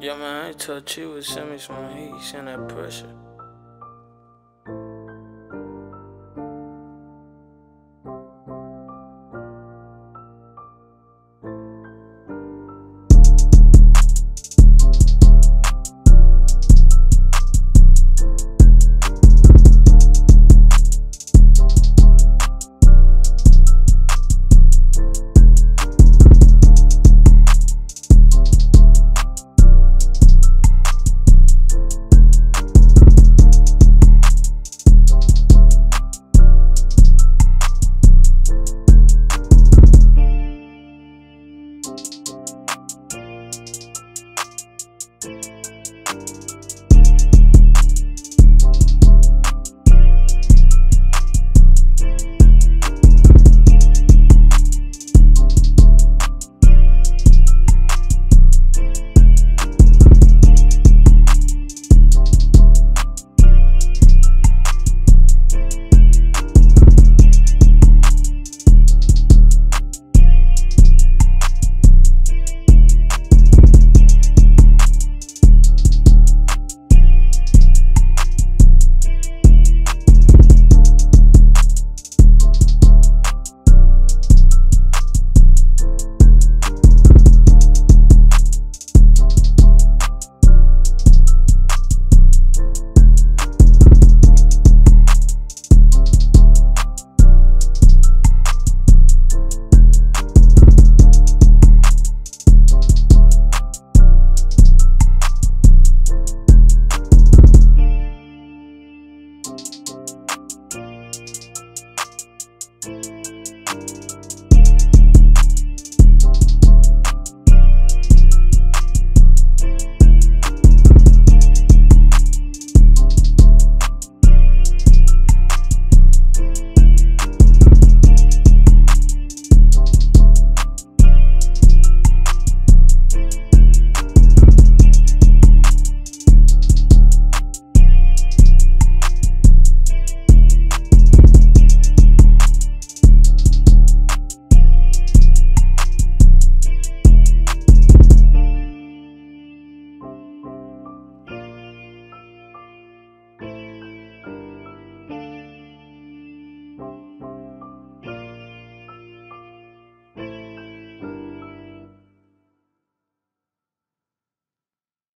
Yeah, man, I touch you with send me some heat, send that pressure.